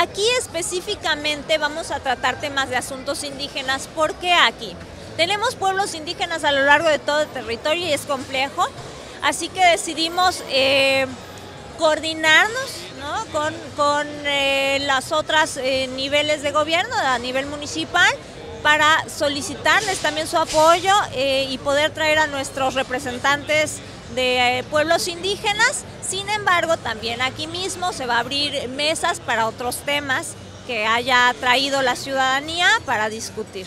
Aquí específicamente vamos a tratar temas de asuntos indígenas. ¿Por qué aquí? Tenemos pueblos indígenas a lo largo de todo el territorio y es complejo, así que decidimos eh, coordinarnos con, con eh, las otras eh, niveles de gobierno, a nivel municipal, para solicitarles también su apoyo y poder traer a nuestros representantes de pueblos indígenas. Sin embargo, también aquí mismo se va a abrir mesas para otros temas que haya traído la ciudadanía para discutir.